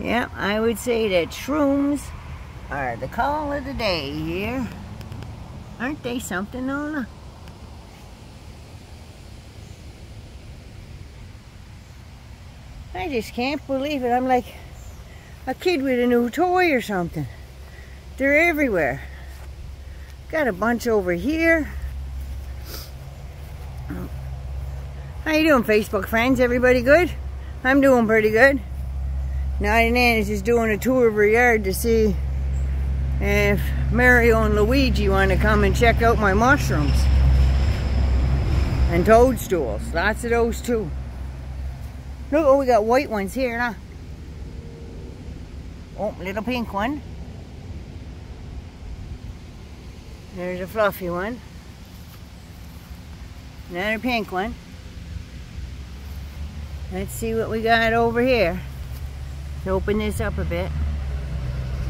Yeah, I would say that shrooms are the call of the day here. Aren't they something, Nona? I just can't believe it. I'm like a kid with a new toy or something. They're everywhere. Got a bunch over here. How you doing, Facebook friends? Everybody good? I'm doing pretty good. Naughty Nan is just doing a tour of her yard to see if Mario and Luigi want to come and check out my mushrooms. And toadstools. Lots of those too. Look, oh, we got white ones here, huh? Oh, little pink one. There's a fluffy one. Another pink one. Let's see what we got over here. Let's open this up a bit.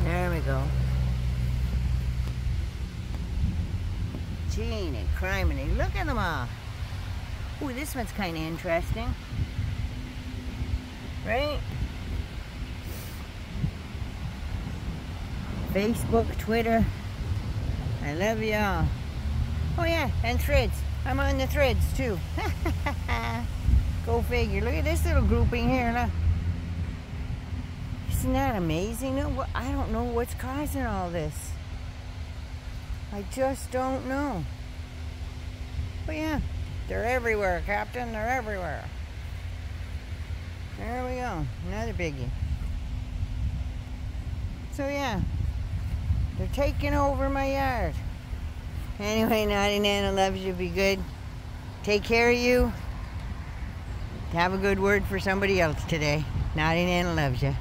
There we go. Gene and criminy, look at them all. Ooh, this one's kind of interesting. Right? Facebook, Twitter. I love y'all. Oh yeah, and threads. I'm on the threads too. Go figure. Look at this little grouping here. Look. Isn't that amazing? I don't know what's causing all this. I just don't know. But yeah, they're everywhere, Captain. They're everywhere. There we go. Another biggie. So yeah, they're taking over my yard. Anyway, Naughty Nana loves you. Be good. Take care of you. Have a good word for somebody else today. Naughty Nana loves you.